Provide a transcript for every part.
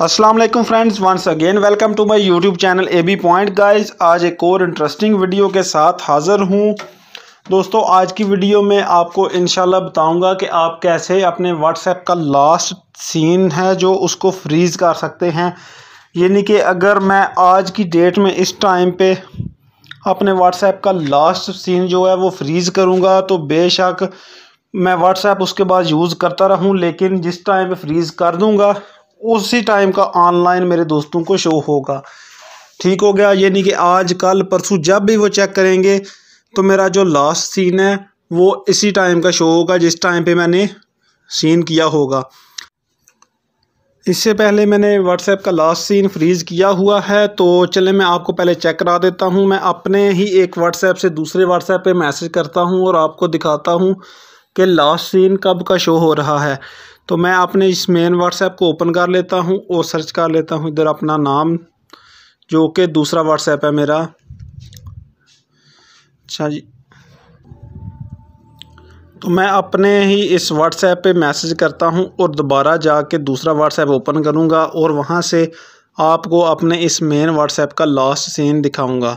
वालेकुम friends once again welcome to my YouTube channel A B point guys आज एक और इंटरेस्टिंग वीडियो के साथ हाज़िर हूँ। दोस्तों, आज की वीडियो में आपको इनशाला बताऊँगा कि आप कैसे अपने व्हाट्सएप का लास्ट सीन है जो उसको फ्रीज़ कर सकते हैं। यानी कि अगर मैं आज की डेट में इस टाइम पे अपने व्हाट्सएप का लास्ट सीन जो है वो फ्रीज़ करूँगा तो बेशक मैं व्हाट्सएप उसके बाद यूज़ करता रहूँ, लेकिन जिस टाइम पे फ्रीज़ कर दूँगा उसी टाइम का ऑनलाइन मेरे दोस्तों को शो होगा। ठीक हो गया? यानी कि आज, कल, परसों जब भी वो चेक करेंगे तो मेरा जो लास्ट सीन है, वो इसी टाइम का शो होगा, जिस टाइम पे मैंने सीन किया होगा। इससे पहले मैंने व्हाट्सएप का लास्ट सीन फ्रीज़ किया हुआ है तो चले, मैं आपको पहले चेक करा देता हूँ। मैं अपने ही एक व्हाट्सएप से दूसरे व्हाट्सएप पे मैसेज करता हूँ और आपको दिखाता हूँ कि लास्ट सीन कब का शो हो रहा है। तो मैं अपने इस मेन व्हाट्सएप को ओपन कर लेता हूँ और सर्च कर लेता हूँ। इधर अपना नाम, जो कि दूसरा व्हाट्सएप है मेरा। अच्छा जी। तो मैं अपने ही इस व्हाट्सएप पे मैसेज करता हूँ और दोबारा जाके दूसरा व्हाट्सएप ओपन करूँगा और वहाँ से आपको अपने इस मेन व्हाट्सएप का लास्ट सीन दिखाऊँगा।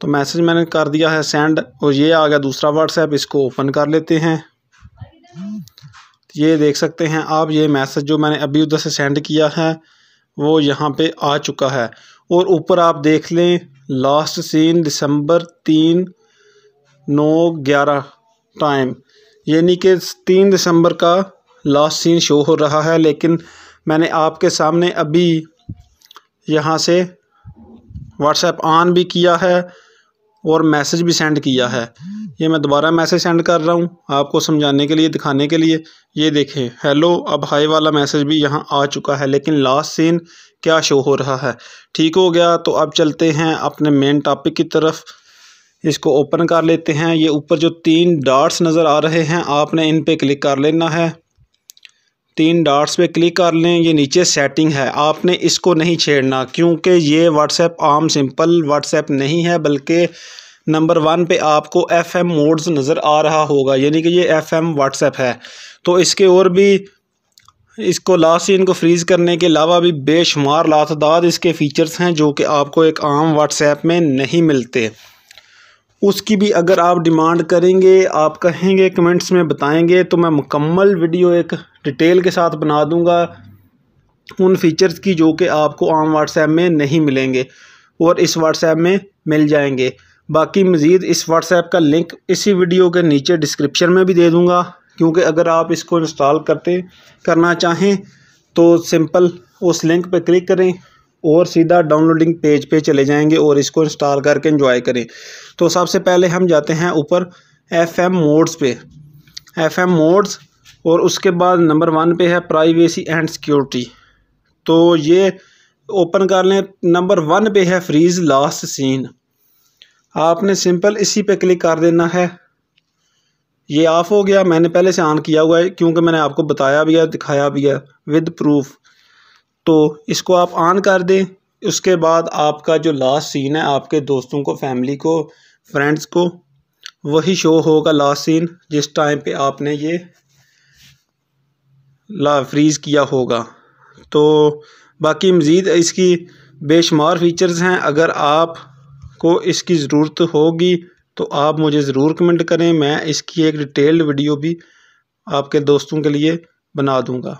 तो मैसेज मैंने कर दिया है सेंड और ये आ गया दूसरा व्हाट्सएप इसको ओपन कर लेते हैं। ये देख सकते हैं आप, ये मैसेज जो मैंने अभी उधर से सेंड किया है, वो यहाँ पे आ चुका है। और ऊपर आप देख लें लास्ट सीन दिसंबर तीन, नौ, ग्यारह टाइम यानी कि तीन दिसंबर का लास्ट सीन शो हो रहा है, लेकिन मैंने आपके सामने अभी यहाँ से व्हाट्सएप ऑन भी किया है। और मैसेज भी सेंड किया है। ये मैं दोबारा मैसेज सेंड कर रहा हूँ आपको समझाने के लिए, दिखाने के लिए। ये देखें, हेलो, अब हाई वाला मैसेज भी यहाँ आ चुका है, लेकिन लास्ट सीन क्या शो हो रहा है? ठीक हो गया तो अब चलते हैं अपने मेन टॉपिक की तरफ़। इसको ओपन कर लेते हैं। ये ऊपर जो तीन डार्ट्स नज़र आ रहे हैं, आपने इन पे क्लिक कर लेना है। तीन डॉट्स पे क्लिक कर लें, ये नीचे सेटिंग है। आपने इसको नहीं छेड़ना, क्योंकि ये व्हाट्सएप आम सिंपल व्हाट्सएप नहीं है, बल्कि नंबर वन पे आपको एफ़ एम मोड्स नज़र आ रहा होगा, यानी कि ये एफ़ एम व्हाट्सएप है। तो इसके और भी, इसको लास्ट सीन को फ्रीज़ करने के अलावा भी बेशुमार लातदाद इसके फ़ीचर्स हैं, जो कि आपको एक आम व्हाट्सएप में नहीं मिलते। उसकी भी अगर आप डिमांड करेंगे, आप कहेंगे, कमेंट्स में बताएँगे तो मैं मुकम्मल वीडियो एक डिटेल के साथ बना दूँगा उन फीचर्स की जो कि आपको आम व्हाट्सएप में नहीं मिलेंगे और इस व्हाट्सएप में मिल जाएँगे। बाकी मज़ीद इस व्हाट्सएप का लिंक इसी वीडियो के नीचे डिस्क्रिप्शन में भी दे दूँगा, क्योंकि अगर आप इसको इंस्टॉल करते, करना चाहें तो सिंपल उस लिंक पर क्लिक करें। और सीधा डाउनलोडिंग पेज पे चले जाएँगे और इसको इंस्टॉल करके इंजॉय करें। तो सबसे पहले हम जाते हैं ऊपर एफ़ एम मोड्स पे। एफ़ एम मोड्स और उसके बाद नंबर वन पे है प्राइवेसी एंड सिक्योरिटी तो ये ओपन कर लें। नंबर वन पे है फ्रीज़ लास्ट सीन आपने सिंपल इसी पे क्लिक कर देना है। ये ऑफ़ हो गया। मैंने पहले से ऑन किया हुआ है, क्योंकि मैंने आपको बताया भी है, दिखाया भी है विद प्रूफ तो इसको आप ऑन कर दें। उसके बाद आपका जो लास्ट सीन है, आपके दोस्तों को फैमिली को फ्रेंड्स को, वही शो होगा लास्ट सीन जिस टाइम पे आपने ये ला फ्रीज़ किया होगा। तो बाकी मज़ीद इसकी बेशुमार फीचर्स हैं। अगर आप को इसकी ज़रूरत होगी तो आप मुझे ज़रूर कमेंट करें। मैं इसकी एक डिटेल्ड वीडियो भी आपके दोस्तों के लिए बना दूँगा।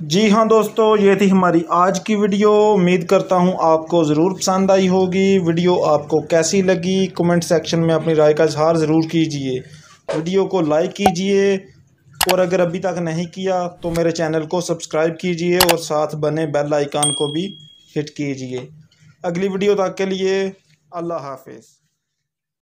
जी हाँ दोस्तों, ये थी हमारी आज की वीडियो। उम्मीद करता हूँ आपको ज़रूर पसंद आई होगी। वीडियो आपको कैसी लगी, कमेंट सेक्शन में अपनी राय का इजहार ज़रूर कीजिए। वीडियो को लाइक कीजिए, और अगर अभी तक नहीं किया तो मेरे चैनल को सब्सक्राइब कीजिए, और साथ बने बेल आइकान को भी हिट कीजिए। अगली वीडियो तक के लिए अल्लाह हाफिज़।